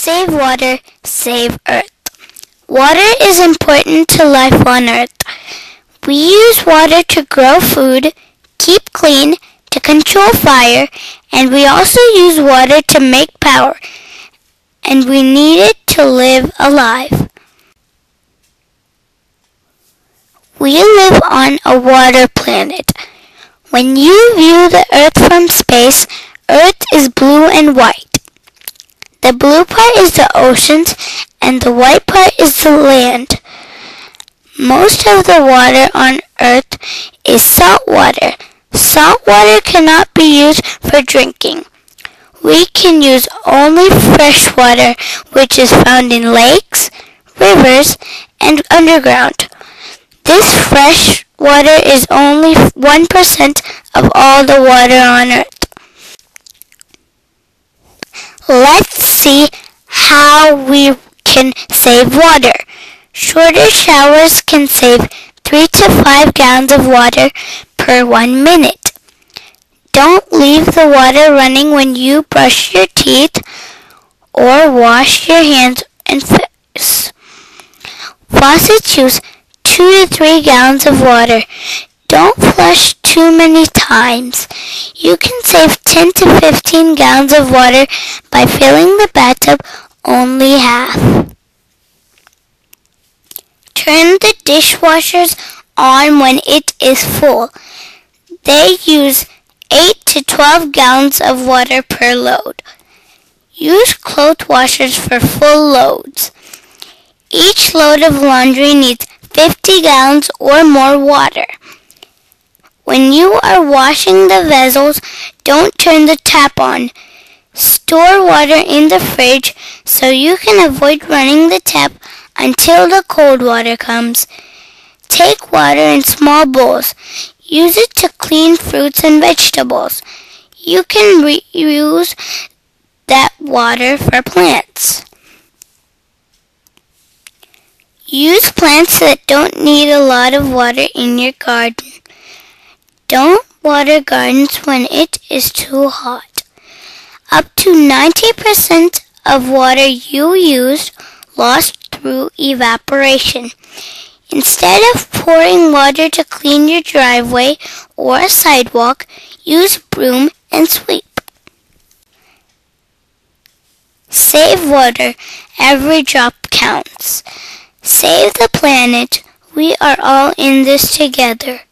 Save water, save earth. Water is important to life on earth. We use water to grow food, keep clean, to control fire, and we also use water to make power, and we need it to live alive. We live on a water planet. When you view the Earth from space, Earth is blue and white. The blue part is the oceans and the white part is the land. Most of the water on Earth is salt water. Salt water cannot be used for drinking. We can use only fresh water, which is found in lakes, rivers, and underground. This fresh water is only 1% of all the water on Earth. Let's see how we can save water. Shorter showers can save 3 to 5 gallons of water per 1 minute. Don't leave the water running when you brush your teeth or wash your hands and face. Faucets use 2 to 3 gallons of water. Don't flush too many times. You can save 10 to 15 gallons of water by filling the bathtub only half. Turn the dishwashers on when it is full. They use 8 to 12 gallons of water per load. Use cloth washers for full loads. Each load of laundry needs 50 gallons or more water. When you are washing the vessels, don't turn the tap on. Store water in the fridge so you can avoid running the tap until the cold water comes. Take water in small bowls. Use it to clean fruits and vegetables. You can reuse that water for plants. Use plants that don't need a lot of water in your garden. Don't water gardens when it is too hot. Up to 90% of water you used lost through evaporation. Instead of pouring water to clean your driveway or sidewalk, use broom and sweep. Save water. Every drop counts. Save the planet. We are all in this together.